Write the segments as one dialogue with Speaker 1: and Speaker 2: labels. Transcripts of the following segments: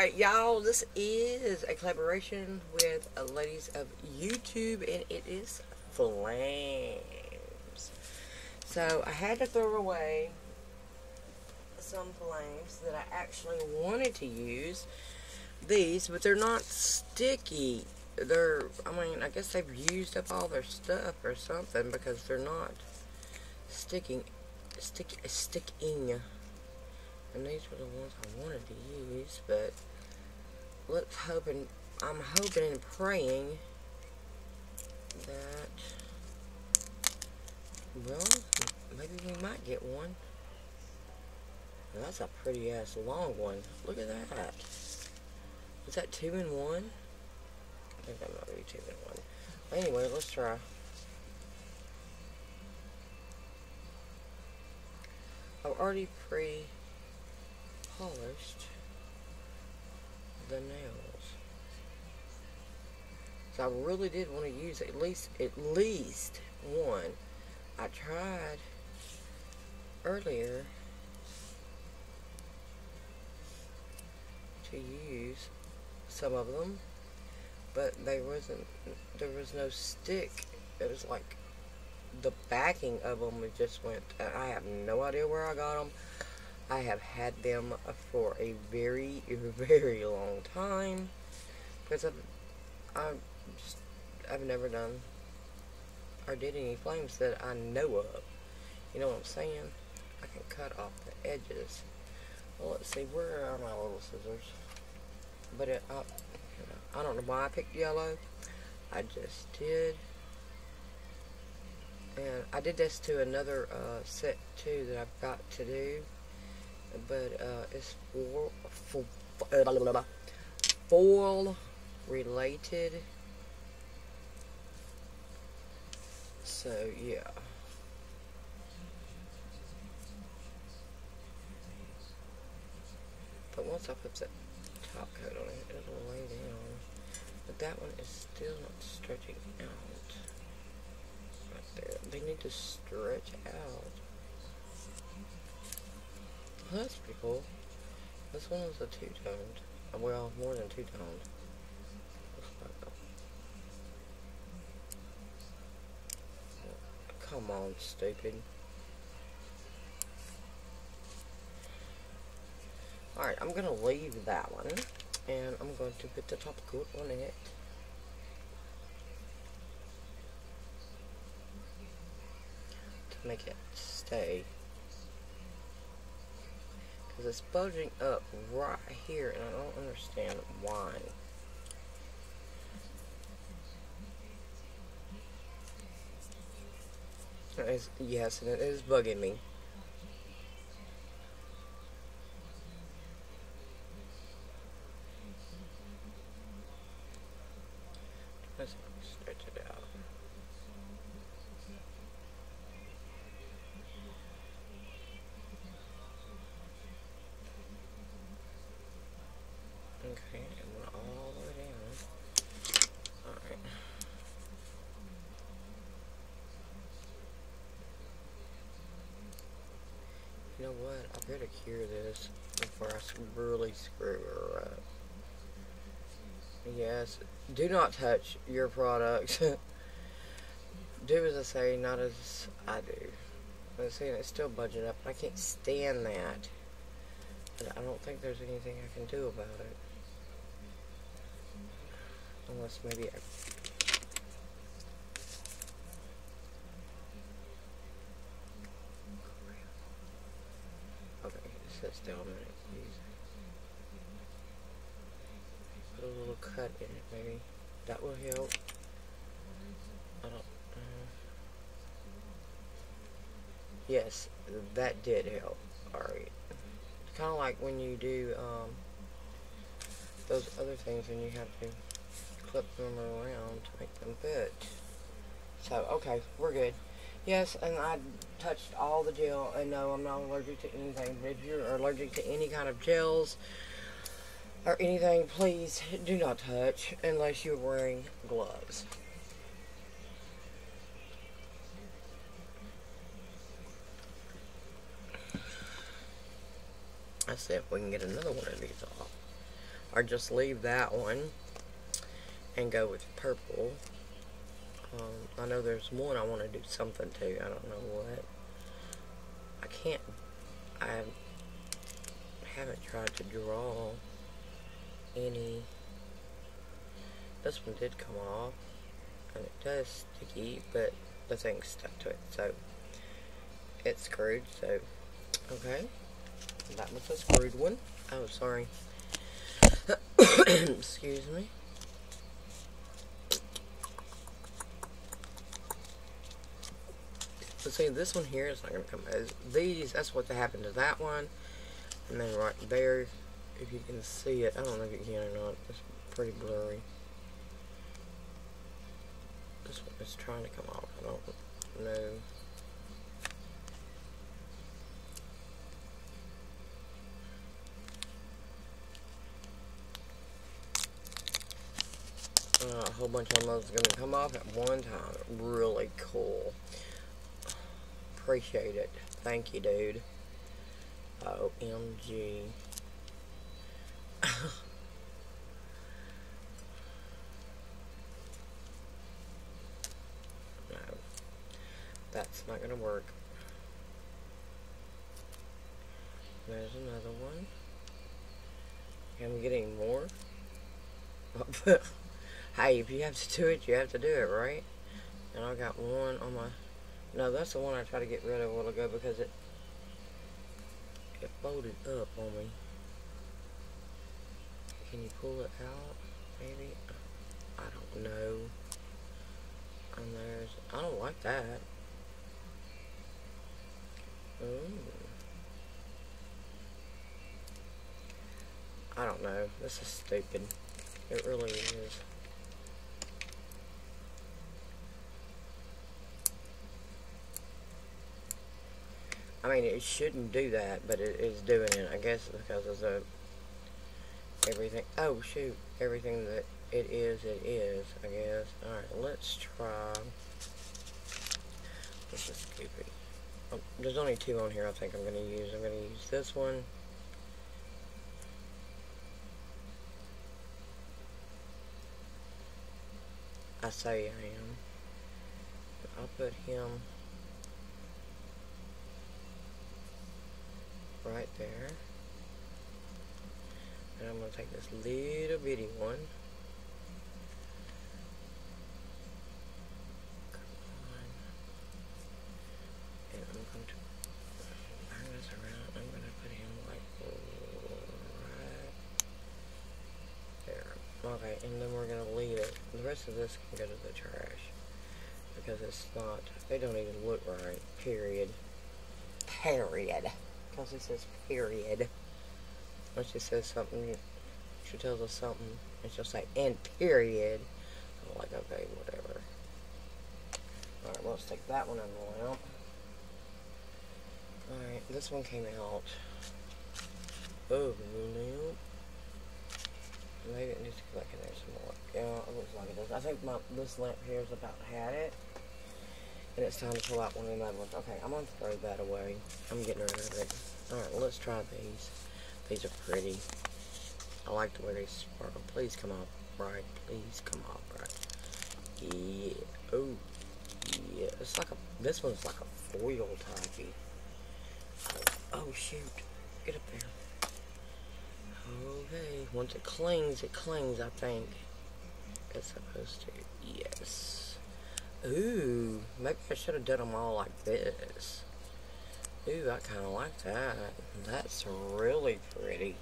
Speaker 1: Alright, y'all, this is a collaboration with Ladies of YouTube, and it is Flames. So, I had to throw away some flames that I actually wanted to use. These, but they're not sticky. They're, I mean, I guess they've used up all their stuff or something because they're not sticking, stick, sticking. And these were the ones I wanted to use, but let's hope and I'm hoping and praying that, well, maybe we might get one. That's a pretty ass long one. Look at that. Is that two in one? I think that might be two in one. Anyway, let's try. I've already pre polished the nails. So I really did want to use at least at least one. I tried earlier to use some of them, but they wasn't there was no stick. It was like the backing of them just went. I have no idea where I got them. I have had them for a very, very long time because I've, I've, just, I've never done or did any flames that I know of. You know what I'm saying? I can cut off the edges. Well, let's see, where are my little scissors? But it, I, I don't know why I picked yellow. I just did. And I did this to another uh, set too that I've got to do but uh, it's foil, foil, foil related. So yeah. But once I put that top coat on it, it'll lay down. But that one is still not stretching out. Right there. They need to stretch out. That's pretty cool. This one is a two-toned. Well, more than two-toned. Come on, stupid. Alright, I'm going to leave that one. And I'm going to put the top coat on it. To make it stay because it's bulging up right here and I don't understand why. It's, yes, and it is bugging me. Let's stretch it out. Okay, and went all the way down. Alright. You know what? I better cure this before I really screw her up. Yes, do not touch your products. do as I say, not as I do. I'm saying it's still budget up. I can't stand that. But I don't think there's anything I can do about it. Unless maybe I... Sits down and it Put a little cut in it, maybe. That will help. I don't... Uh, yes, that did help. Alright. It's kind of like when you do, um, those other things and you have to clip them around to make them fit. So, okay, we're good. Yes, and I touched all the gel, and no, I'm not allergic to anything, if you're allergic to any kind of gels or anything, please do not touch unless you're wearing gloves. Let's see if we can get another one of these off. or just leave that one and go with purple. Um, I know there's one I want to do something to. I don't know what. I can't. I haven't tried to draw any. This one did come off, and it does sticky, but the thing stuck to it, so it's screwed. So, okay, that was a screwed one. Oh, sorry. Excuse me. But see, this one here is not going to come as these. That's what happened to that one. And then right there, if you can see it, I don't know if you can or not. It's pretty blurry. This one is trying to come off. I don't know. Uh, a whole bunch of those going to come off at one time. Really cool. Appreciate it. Thank you, dude. Uh, OMG. no. That's not going to work. There's another one. I'm getting more? hey, if you have to do it, you have to do it, right? And I got one on my... No, that's the one I tried to get rid of a while ago because it... It folded up on me. Can you pull it out, maybe? I don't know. And there's... I don't like that. Ooh. I don't know. This is stupid. It really is. Mean, it shouldn't do that, but it is doing it. I guess because of the everything. Oh shoot! Everything that it is, it is. I guess. All right, let's try. This is stupid. Um, there's only two on here. I think I'm gonna use. I'm gonna use this one. I say I am. I'll put him right there. And I'm going to take this little bitty one. And I'm going to bring this around. I'm going to put him like right there. Okay, and then we're going to leave it. The rest of this can go to the trash. Because it's not, they don't even look right. Period. Period because it says period. When she says something, she tells us something, and she'll say, and period. I'm like, okay, whatever. Alright, well, let's take that one the lamp. Alright, this one came out. Oh, no. Maybe it needs to go back in there some more. Yeah, it looks like it does. I think my this lamp here is about had it. And it's time to pull out one of the other ones. Okay, I'm going to throw that away. I'm getting rid of it. Alright, let's try these. These are pretty. I like the way they sparkle. Please come off right. Please come off right. Yeah. Oh. Yeah. It's like a, this one's like a foil typey. Oh shoot. Get up there. Okay. Once it clings, it clings, I think. It's supposed to. Yes. Ooh, maybe I should have done them all like this. Ooh, I kind of like that. That's really pretty.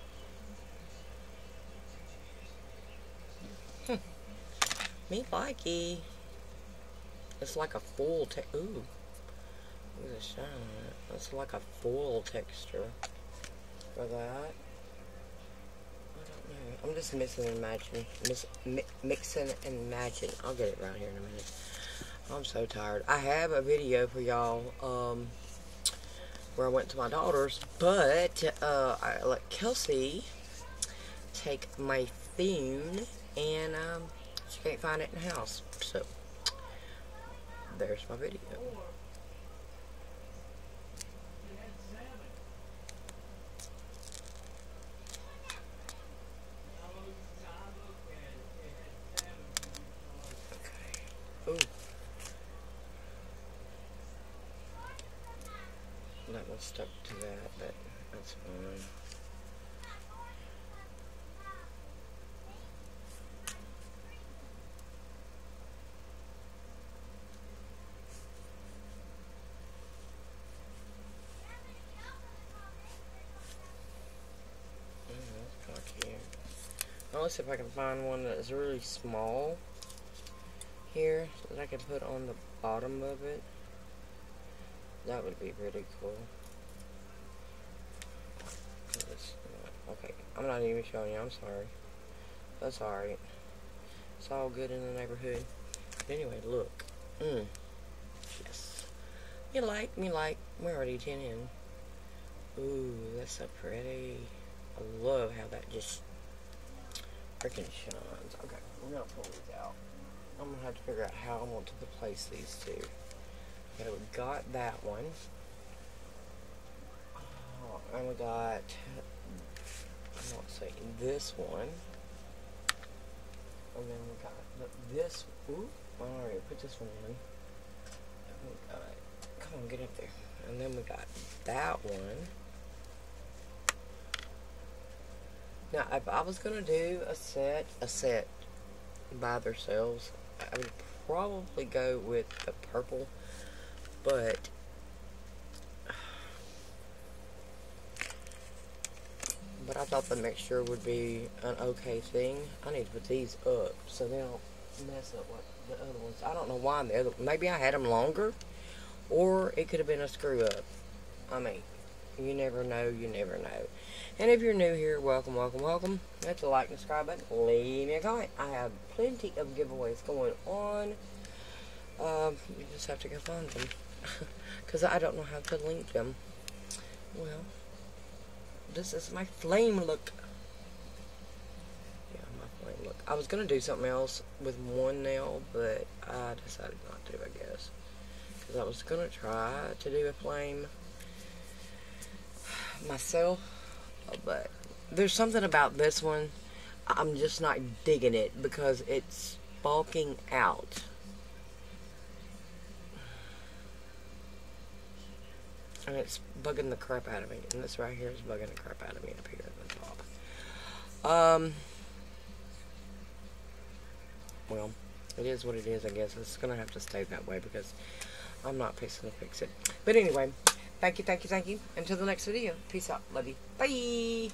Speaker 1: Hmm. Me likey. It's like a full te- ooh. Look at the shine. It's like a full texture for that. I don't know. I'm just missing and matching. Mi mixing and matching. I'll get it right here in a minute. I'm so tired. I have a video for y'all um, where I went to my daughter's, but uh, I let Kelsee take my phone and um, she can't find it in the house. So, there's my video. Of stuck to that, but that's fine. Mm, Let's see if I can find one that is really small here that I can put on the bottom of it. That would be pretty cool. Okay, I'm not even showing you, I'm sorry. That's alright. It's all good in the neighborhood. But anyway, look. Mm. Yes. You like, me like. We're already 10 in. Ooh, that's so pretty. I love how that just freaking shines. Okay, we're gonna pull these out. I'm gonna have to figure out how I want to place these two. Okay, we got that one. Oh, and we got, I'm not saying this one. And then we got this, ooh, alright, put this one in. And we got, come on, get up there. And then we got that one. Now, if I was gonna do a set, a set by themselves, I would probably go with the purple, but but I thought the mixture would be an okay thing. I need to put these up so they don't mess up like the other ones. I don't know why the other. Maybe I had them longer, or it could have been a screw up. I mean, you never know. You never know. And if you're new here, welcome, welcome, welcome. Hit the like and subscribe button. Leave me a comment. I have plenty of giveaways going on. Um, you just have to go find them. Because I don't know how to link them. Well, this is my flame look. Yeah, my flame look. I was going to do something else with one nail, but I decided not to, I guess. Because I was going to try to do a flame myself but there's something about this one I'm just not digging it because it's bulking out. And it's bugging the crap out of me. And this right here is bugging the crap out of me up here at the top. Um, well, it is what it is, I guess. It's going to have to stay that way because I'm not fixing to fix it. But anyway, Thank you, thank you, thank you. Until the next video. Peace out. Love you. Bye.